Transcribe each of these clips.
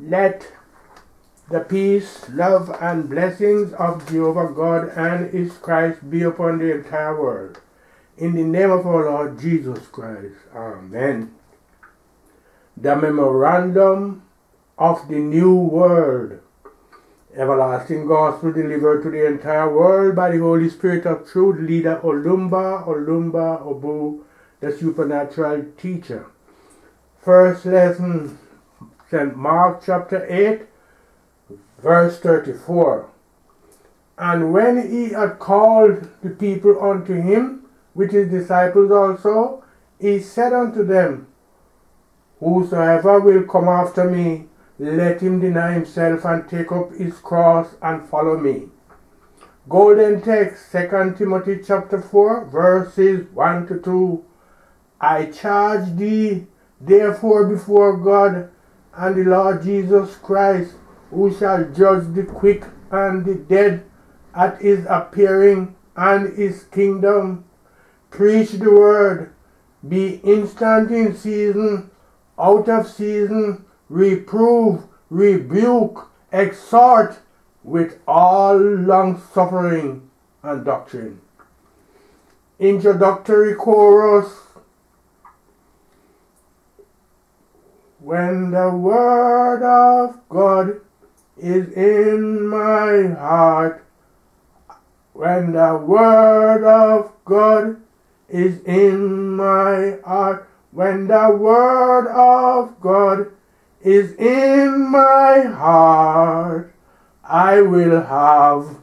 Let the peace, love, and blessings of Jehovah God and His Christ be upon the entire world. In the name of our Lord Jesus Christ. Amen. The memorandum of the new world. Everlasting gospel delivered to the entire world by the Holy Spirit of truth, leader Olumba, Olumba, Obu, the supernatural teacher. First lesson, St. Mark chapter 8, verse 34. And when he had called the people unto him, with his disciples also, he said unto them, Whosoever will come after me, let him deny himself and take up his cross and follow me. Golden text, 2 Timothy chapter 4, verses 1 to 2. I charge thee, therefore, before God and the Lord Jesus Christ, who shall judge the quick and the dead at his appearing and his kingdom. Preach the word, be instant in season, out of season, reprove, rebuke, exhort with all long suffering and doctrine. Introductory chorus When the word of God is in my heart, when the word of God is in my heart, when the word of God is in my heart, I will have,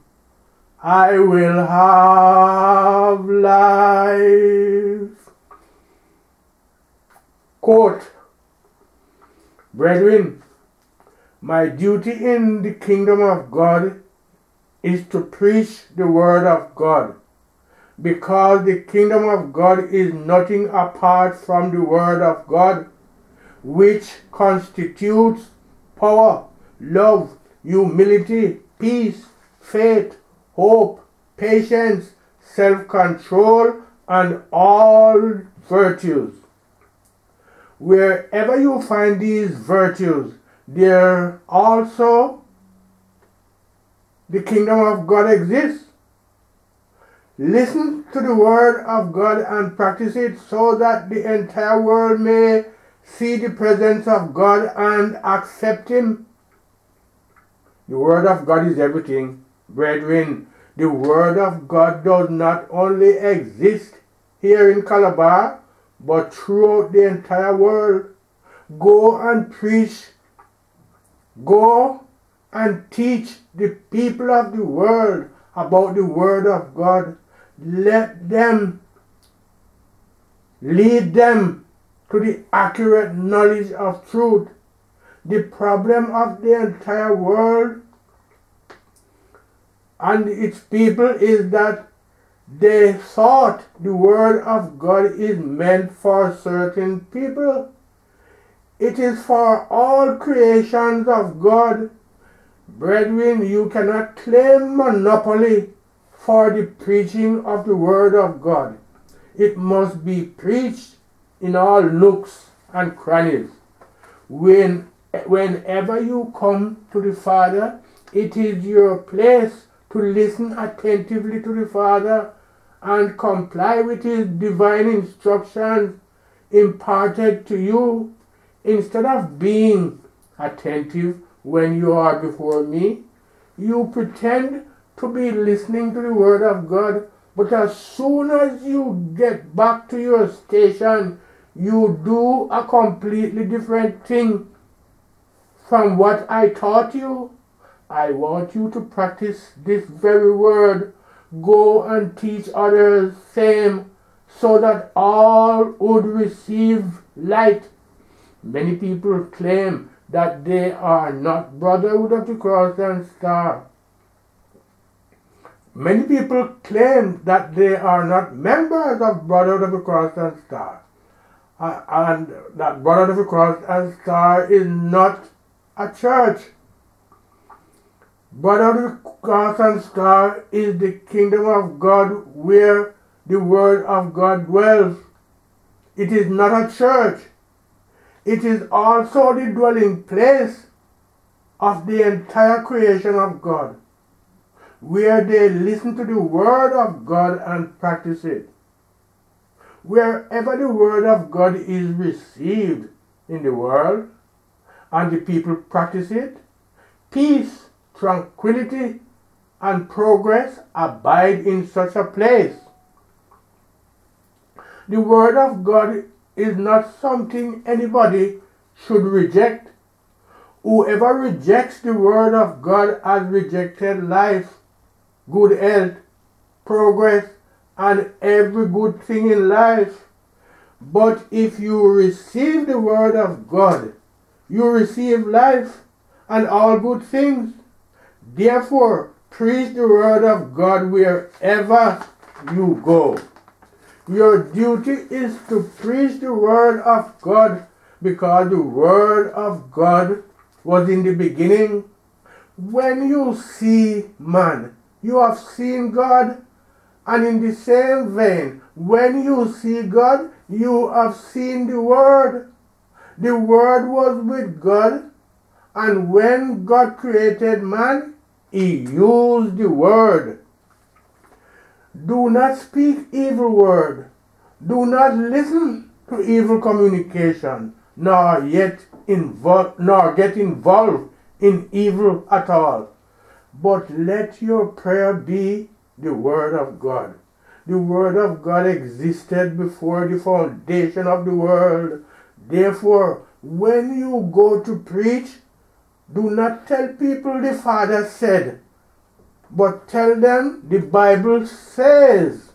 I will have life. Quote, Brethren, my duty in the kingdom of God is to preach the word of God, because the kingdom of God is nothing apart from the word of God, which constitutes power, love, humility, peace, faith, hope, patience, self control, and all virtues. Wherever you find these virtues, there also the kingdom of God exists. Listen to the word of God and practice it so that the entire world may see the presence of God and accept Him. The word of God is everything. Brethren, the word of God does not only exist here in Calabar, but throughout the entire world. Go and preach. Go and teach the people of the world about the Word of God. Let them lead them to the accurate knowledge of truth. The problem of the entire world and its people is that they thought the word of God is meant for certain people. It is for all creations of God. Brethren, you cannot claim monopoly for the preaching of the word of God. It must be preached in all nooks and crannies. When, whenever you come to the Father, it is your place to listen attentively to the Father and comply with his divine instructions imparted to you instead of being attentive when you are before me. You pretend to be listening to the word of God, but as soon as you get back to your station, you do a completely different thing from what I taught you. I want you to practice this very word Go and teach others same, so that all would receive light. Many people claim that they are not brotherhood of the cross and star. Many people claim that they are not members of Brotherhood of the Cross and Star. Uh, and that Brotherhood of the Cross and Star is not a church. But of the star is the kingdom of God where the word of God dwells. It is not a church. It is also the dwelling place of the entire creation of God, where they listen to the Word of God and practice it. Wherever the Word of God is received in the world and the people practice it, peace, tranquility, and progress abide in such a place. The Word of God is not something anybody should reject. Whoever rejects the Word of God has rejected life, good health, progress, and every good thing in life. But if you receive the Word of God, you receive life and all good things. Therefore, preach the Word of God wherever you go. Your duty is to preach the Word of God because the Word of God was in the beginning. When you see man, you have seen God. And in the same vein, when you see God, you have seen the Word. The Word was with God. And when God created man, He used the Word. Do not speak evil word. Do not listen to evil communication, nor yet involve, nor get involved in evil at all. But let your prayer be the word of God. The word of God existed before the foundation of the world. Therefore, when you go to preach, do not tell people the Father said but tell them the Bible says.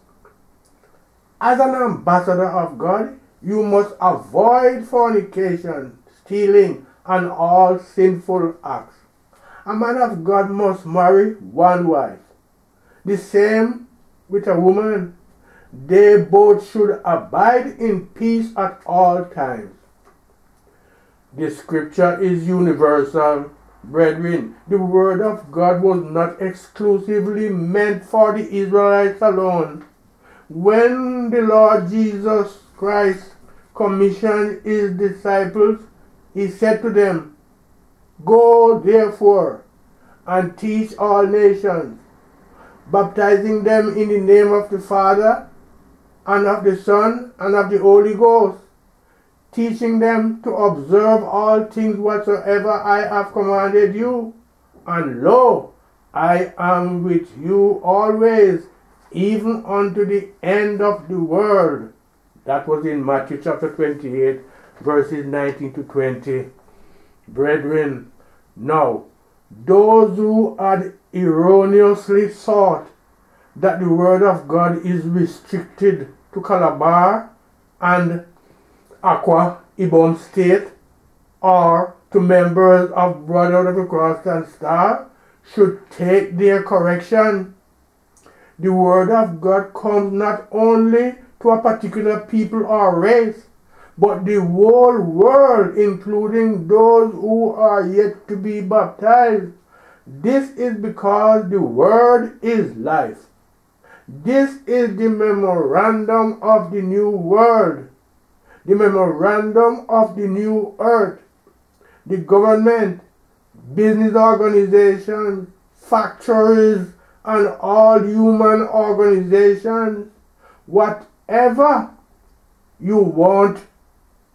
As an ambassador of God, you must avoid fornication, stealing, and all sinful acts. A man of God must marry one wife. The same with a woman. They both should abide in peace at all times. The scripture is universal Brethren, the word of God was not exclusively meant for the Israelites alone. When the Lord Jesus Christ commissioned his disciples, he said to them, Go therefore and teach all nations, baptizing them in the name of the Father and of the Son and of the Holy Ghost teaching them to observe all things whatsoever I have commanded you. And lo, I am with you always, even unto the end of the world. That was in Matthew chapter 28, verses 19 to 20. Brethren, now, those who had erroneously thought that the word of God is restricted to Calabar and Akwa Ibom State or to members of Brotherhood of the Cross and Star should take their correction. The word of God comes not only to a particular people or race, but the whole world, including those who are yet to be baptized. This is because the word is life. This is the memorandum of the new world the memorandum of the new earth, the government, business organizations, factories, and all human organizations, whatever you want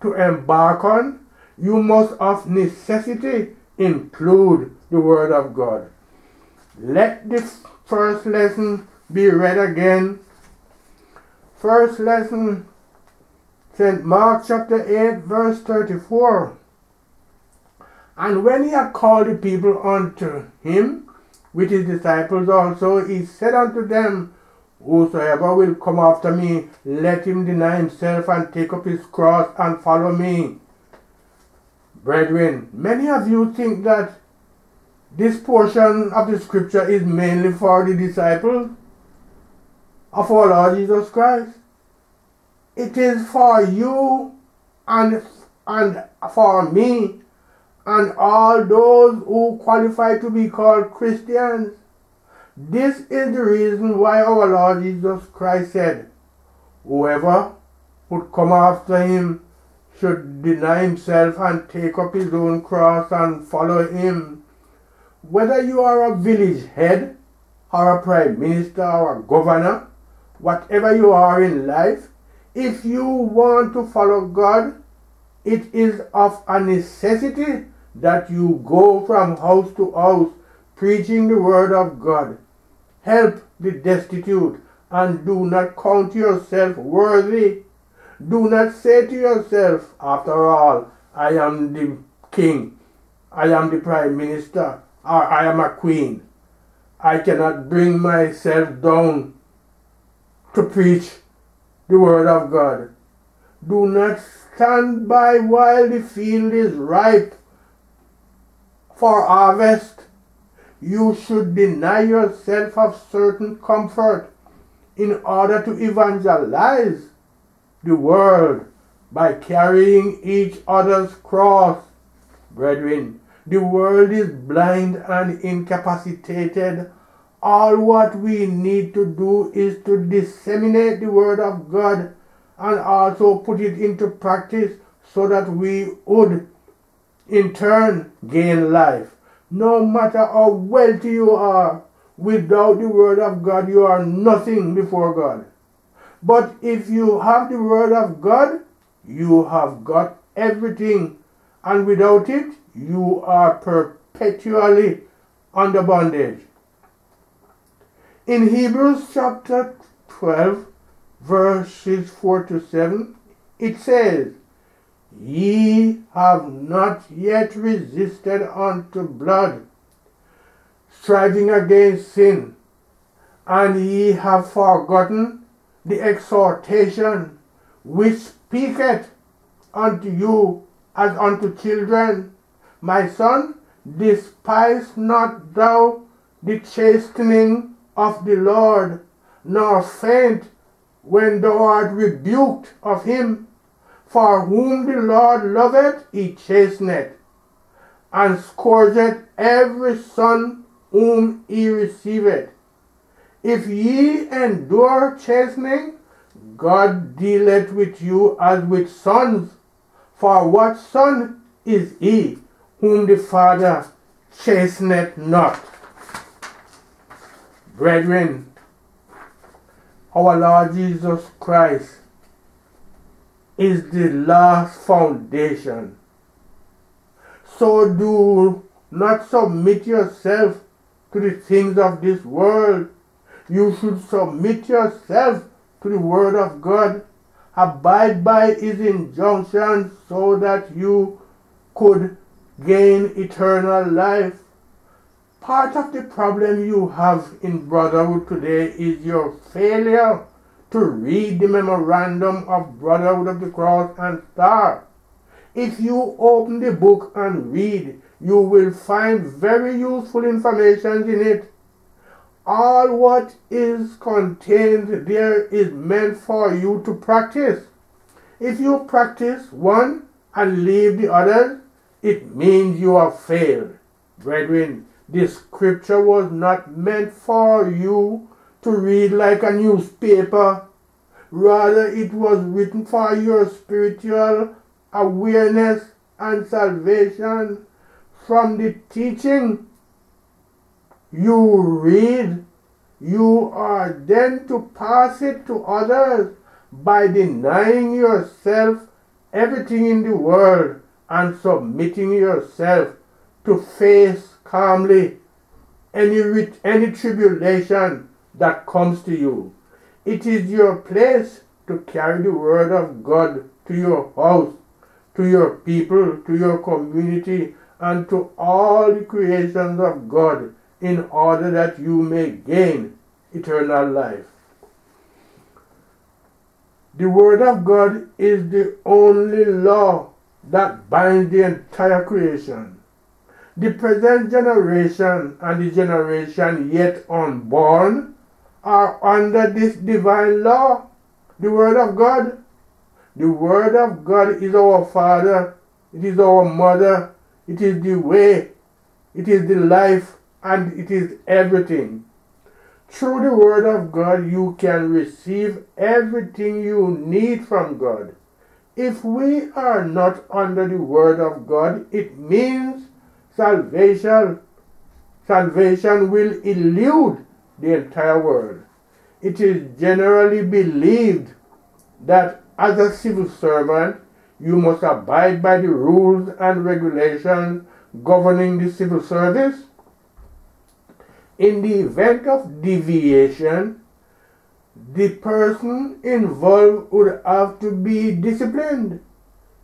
to embark on, you must of necessity include the Word of God. Let this first lesson be read again. First lesson St. Mark chapter 8, verse 34. And when he had called the people unto him, with his disciples also, he said unto them, Whosoever will come after me, let him deny himself and take up his cross and follow me. Brethren, many of you think that this portion of the scripture is mainly for the disciples of our Lord Jesus Christ. It is for you and, and for me and all those who qualify to be called Christians. This is the reason why our Lord Jesus Christ said, Whoever would come after him should deny himself and take up his own cross and follow him. whether you are a village head or a prime minister or a governor, whatever you are in life, if you want to follow God, it is of a necessity that you go from house to house preaching the word of God. Help the destitute and do not count yourself worthy. Do not say to yourself, after all, I am the king, I am the prime minister, or I am a queen. I cannot bring myself down to preach the word of God. Do not stand by while the field is ripe for harvest. You should deny yourself of certain comfort in order to evangelize the world by carrying each other's cross. Brethren, the world is blind and incapacitated. All what we need to do is to disseminate the word of God and also put it into practice so that we would in turn gain life. No matter how wealthy you are, without the word of God, you are nothing before God. But if you have the word of God, you have got everything. And without it, you are perpetually under bondage. In Hebrews chapter 12, verses 4 to 7, it says, Ye have not yet resisted unto blood, striving against sin, and ye have forgotten the exhortation which speaketh unto you as unto children. My son, despise not thou the chastening of the Lord, nor faint when thou art rebuked of him. For whom the Lord loveth, he chasteneth, and scourgeth every son whom he receiveth. If ye endure chastening, God dealeth with you as with sons. For what son is he whom the Father chasteneth not? Brethren, our Lord Jesus Christ is the last foundation. So do not submit yourself to the things of this world. You should submit yourself to the Word of God. Abide by His injunctions so that you could gain eternal life. Part of the problem you have in brotherhood today is your failure to read the memorandum of Brotherhood of the Cross and Star. If you open the book and read, you will find very useful information in it. All what is contained there is meant for you to practice. If you practice one and leave the other, it means you have failed. Brethren, this scripture was not meant for you to read like a newspaper. Rather, it was written for your spiritual awareness and salvation from the teaching you read. You are then to pass it to others by denying yourself everything in the world and submitting yourself to face calmly any, any tribulation that comes to you. It is your place to carry the word of God to your house, to your people, to your community, and to all the creations of God in order that you may gain eternal life. The Word of God is the only law that binds the entire creation. The present generation and the generation yet unborn are under this divine law, the Word of God. The Word of God is our Father, it is our Mother, it is the way, it is the life, and it is everything. Through the Word of God, you can receive everything you need from God. If we are not under the Word of God, it means salvation salvation will elude the entire world. It is generally believed that as a civil servant, you must abide by the rules and regulations governing the civil service. In the event of deviation, the person involved would have to be disciplined.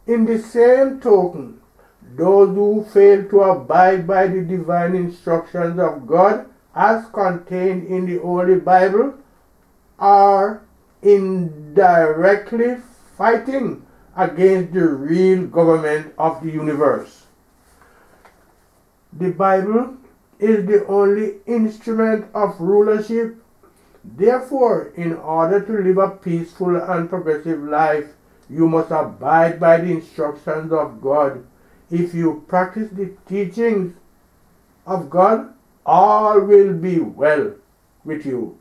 In the same token, those who fail to abide by the divine instructions of God as contained in the Holy Bible are indirectly fighting against the real government of the universe. The Bible is the only instrument of rulership. Therefore, in order to live a peaceful and progressive life, you must abide by the instructions of God. If you practice the teachings of God, all will be well with you.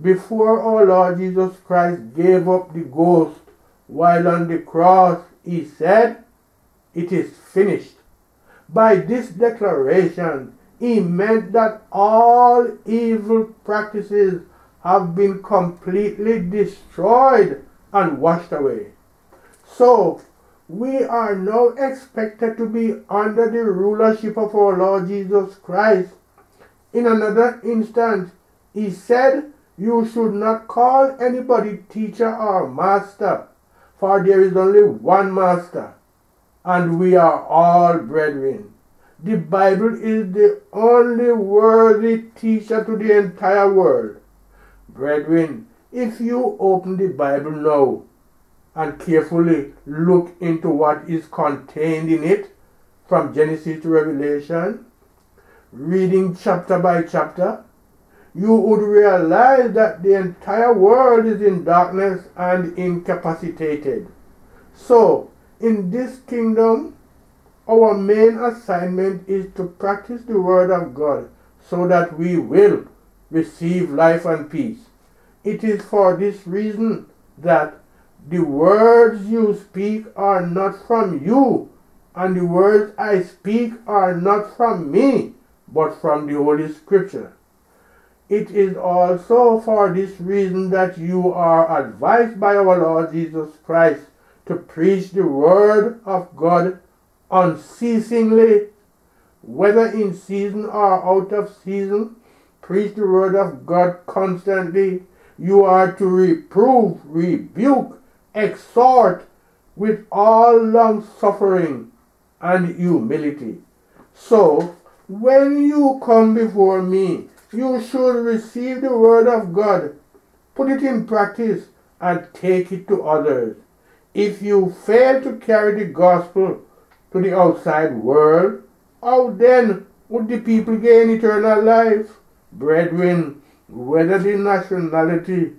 Before our Lord Jesus Christ gave up the ghost while on the cross, he said, It is finished. By this declaration, he meant that all evil practices have been completely destroyed and washed away. So, we are now expected to be under the rulership of our Lord Jesus Christ. In another instance, he said, You should not call anybody teacher or master, for there is only one master, and we are all brethren. The Bible is the only worthy teacher to the entire world. Brethren, if you open the Bible now and carefully look into what is contained in it from Genesis to Revelation, reading chapter by chapter, you would realize that the entire world is in darkness and incapacitated. So, in this kingdom, our main assignment is to practice the Word of God so that we will receive life and peace. It is for this reason that the words you speak are not from you, and the words I speak are not from me, but from the Holy Scripture. It is also for this reason that you are advised by our Lord Jesus Christ to preach the Word of God unceasingly, whether in season or out of season. Preach the Word of God constantly. You are to reprove, rebuke, exhort with all long suffering and humility. So, when you come before me, you should receive the word of God, put it in practice, and take it to others. If you fail to carry the gospel to the outside world, how then would the people gain eternal life? Brethren, whether the nationality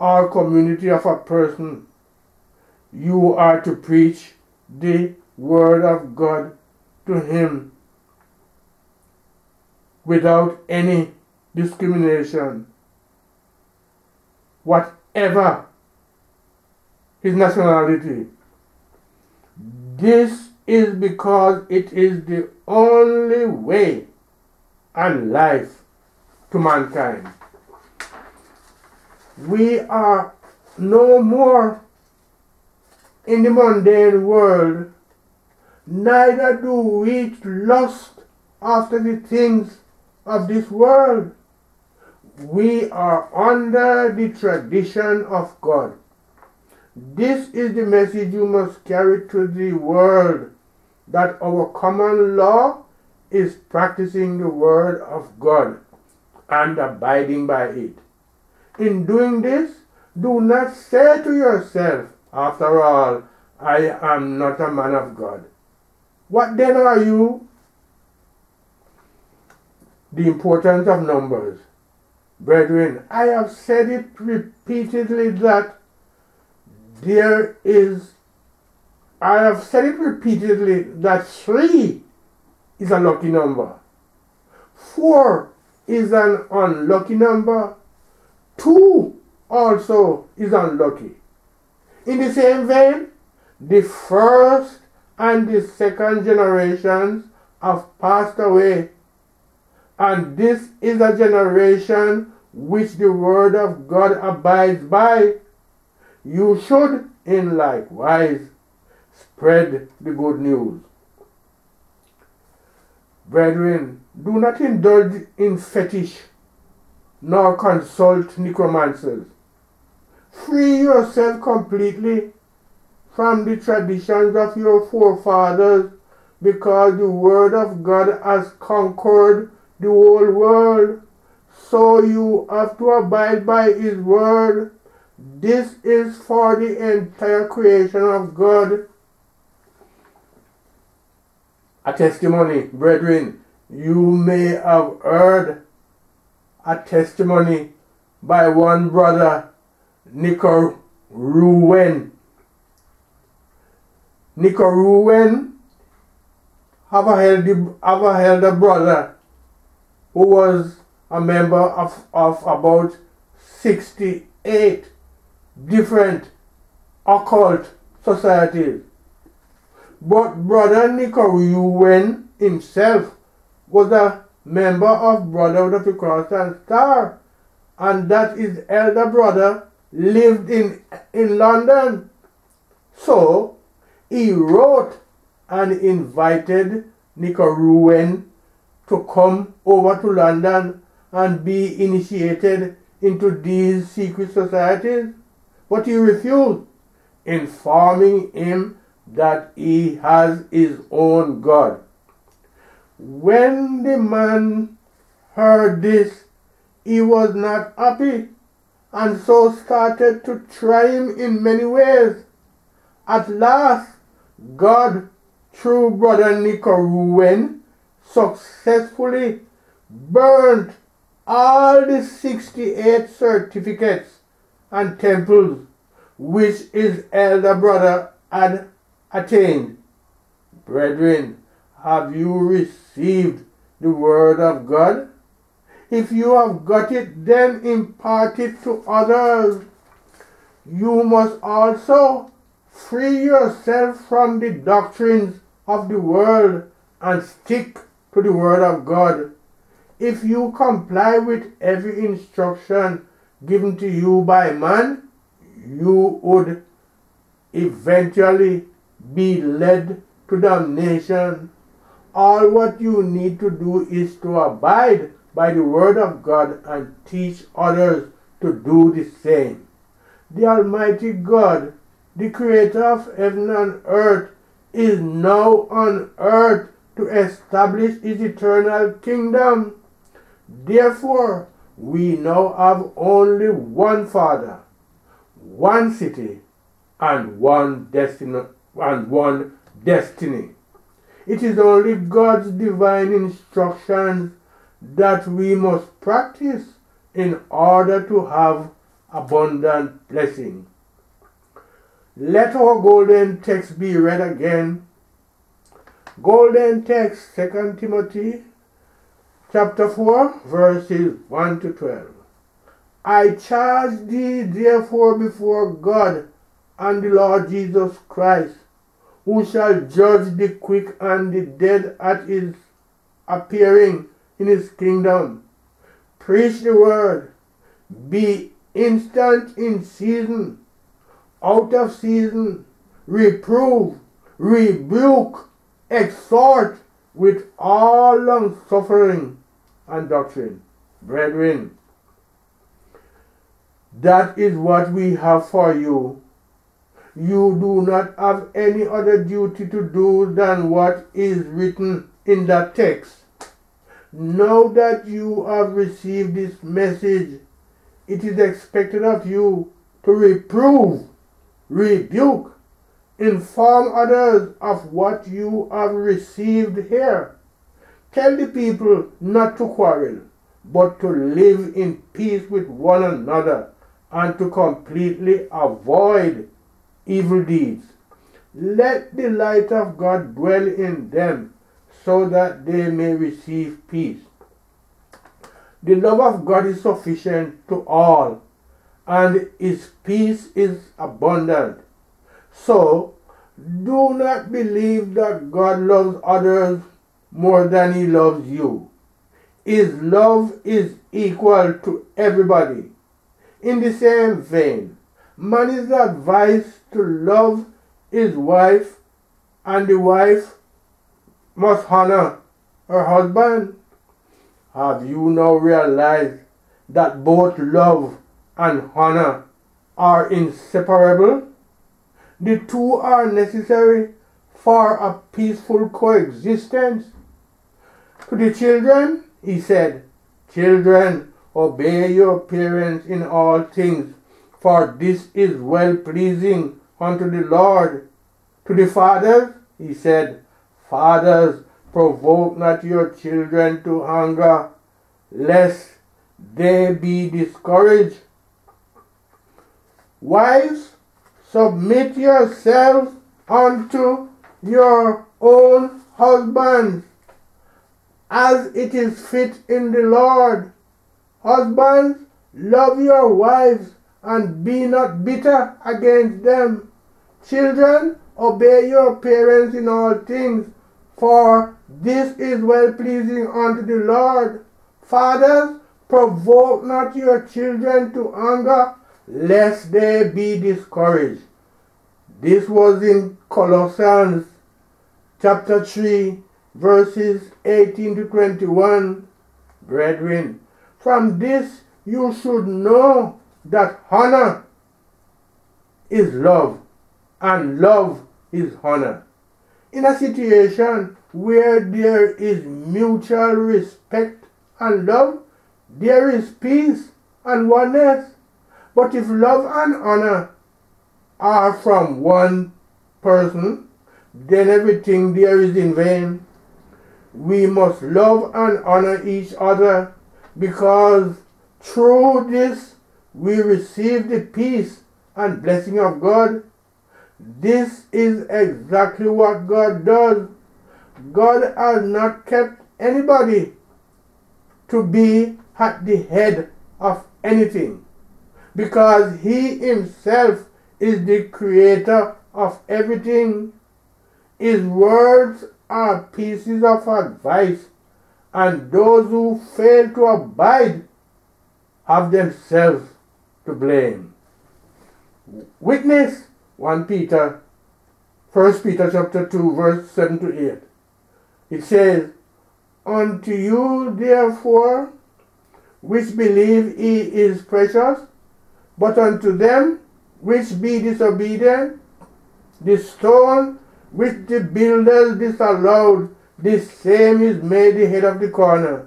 or community of a person, you are to preach the word of God to him without any discrimination, whatever his nationality. This is because it is the only way and life to mankind. We are no more in the mundane world, neither do we lust after the things of this world. We are under the tradition of God. This is the message you must carry to the world that our common law is practicing the word of God and abiding by it. In doing this, do not say to yourself, after all, I am not a man of God. What then are you? The importance of numbers. Brethren, I have said it repeatedly that there is, I have said it repeatedly that three is a lucky number. Four is an unlucky number. Two also is unlucky. In the same vein, the first and the second generations have passed away And this is a generation which the word of God abides by. You should, in likewise, spread the good news. Brethren, do not indulge in fetish, nor consult necromancers. Free yourself completely from the traditions of your forefathers, because the word of God has conquered the whole world. So you have to abide by his word. This is for the entire creation of God. A testimony, brethren, you may have heard a testimony by one brother, Nicaruwen. Nicaruwen have a held, have a elder brother who was a member of, of about 68 different occult societies. But Brother Nicaruwen himself was a member of Brotherhood of the Cross and Star, and that his elder brother lived in, in London. So he wrote and invited Nicaruwen to come over to London and be initiated into these secret societies, but he refused, informing him that he has his own God. When the man heard this, he was not happy and so started to try him in many ways. At last, God, through Brother Nicaruwen, successfully burned all the 68 certificates and temples which his elder brother had attained. Brethren, have you received the word of God? If you have got it, then impart it to others. You must also free yourself from the doctrines of the world and stick to the word of God. If you comply with every instruction given to you by man, you would eventually be led to damnation. All what you need to do is to abide by the word of God and teach others to do the same. The Almighty God, the creator of heaven and earth, is now on earth to establish his eternal kingdom. Therefore, we now have only one Father, one city, and one destiny and one destiny. It is only God's divine instructions that we must practice in order to have abundant blessing. Let our golden text be read again. Golden text, 2 Timothy chapter 4, verses 1 to 12. I charge thee therefore before God and the Lord Jesus Christ, who shall judge the quick and the dead at his appearing in his kingdom. Preach the word. Be instant in season, out of season. Reprove, rebuke, exhort with all long suffering and doctrine. Brethren, that is what we have for you. You do not have any other duty to do than what is written in that text. Now that you have received this message. It is expected of you to reprove, rebuke, inform others of what you have received here. Tell the people not to quarrel, but to live in peace with one another and to completely avoid evil deeds. Let the light of God dwell in them so that they may receive peace. The love of God is sufficient to all, and his peace is abundant. So, do not believe that God loves others more than he loves you. His love is equal to everybody. In the same vein, man is advised to love his wife, and the wife must honor her husband. Have you now realized that both love and honor are inseparable? The two are necessary for a peaceful coexistence. To the children, he said, Children, obey your parents in all things, for this is well pleasing unto the Lord. To the fathers, he said, Fathers, provoke not your children to hunger, lest they be discouraged. Wives, submit yourselves unto your own husbands, as it is fit in the Lord. Husbands, love your wives and be not bitter against them. Children, obey your parents in all things, for this is well pleasing unto the Lord. Fathers, provoke not your children to anger, lest they be discouraged. This was in Colossians chapter 3, verses 18 to 21. Brethren, from this you should know that honor is love and love is honor. In a situation where there is mutual respect and love, there is peace and oneness. But if love and honor are from one person, then everything there is in vain. We must love and honor each other because through this we receive the peace and blessing of God. This is exactly what God does. God has not kept anybody to be at the head of anything because He Himself is the creator of everything. His words are pieces of advice, and those who fail to abide have themselves to blame. Witness 1 Peter, 1 Peter chapter 2, verse 7 to 8. It says, Unto you therefore which believe he is precious, but unto them which be disobedient, the stone which the builders disallowed, the same is made the head of the corner,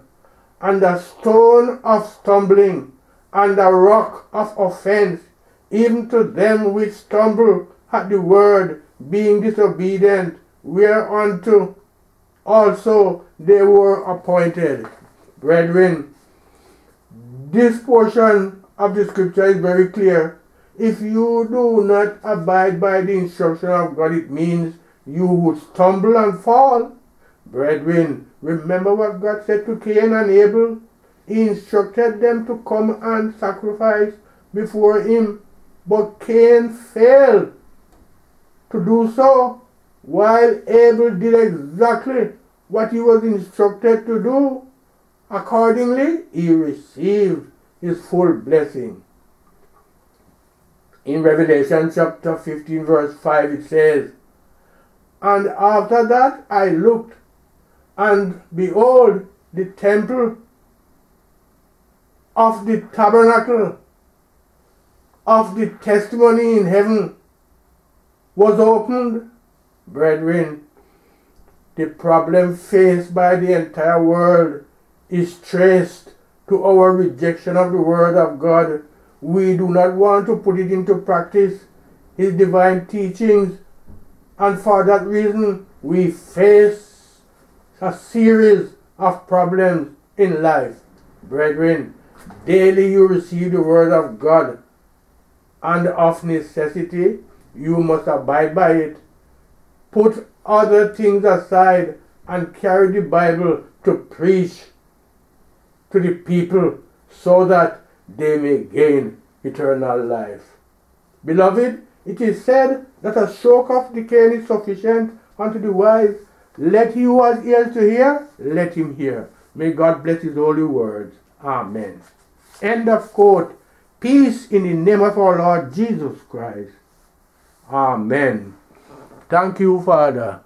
and a stone of stumbling, and a rock of offense, even to them which stumble at the word, being disobedient, whereunto also they were appointed. Brethren, this portion of the scripture is very clear if you do not abide by the instruction of God, it means you would stumble and fall. Brethren, remember what God said to Cain and Abel? He instructed them to come and sacrifice before him, but Cain failed to do so, while Abel did exactly what he was instructed to do. Accordingly, he received his full blessing. In Revelation chapter 15, verse 5, it says, And after that I looked, and behold, the temple of the tabernacle of the testimony in heaven was opened. Brethren, the problem faced by the entire world is traced to our rejection of the Word of God we do not want to put it into practice, His divine teachings, and for that reason we face a series of problems in life. Brethren, daily you receive the Word of God, and of necessity you must abide by it. Put other things aside and carry the Bible to preach to the people so that they may gain eternal life. Beloved, it is said that a stroke of the cane is sufficient unto the wise. Let he who has ears to hear, let him hear. May God bless his holy words. Amen. End of quote. Peace in the name of our Lord Jesus Christ. Amen. Thank you, Father.